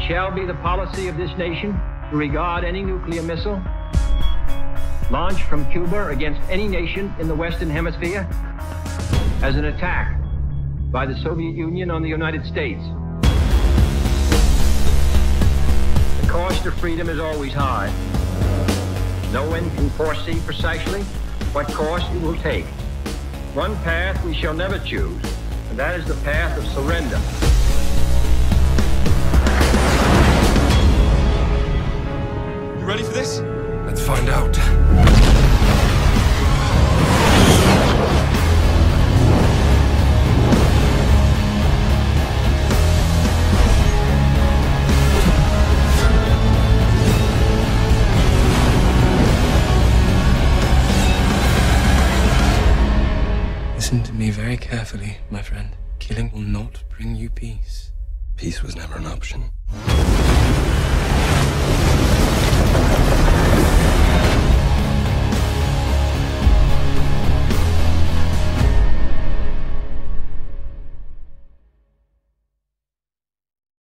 shall be the policy of this nation to regard any nuclear missile launched from Cuba against any nation in the Western Hemisphere as an attack by the Soviet Union on the United States. The cost of freedom is always high. No one can foresee precisely what course it will take. One path we shall never choose, and that is the path of surrender. You ready for this? Let's find out. Listen to me very carefully, my friend. Killing will not bring you peace. Peace was never an option.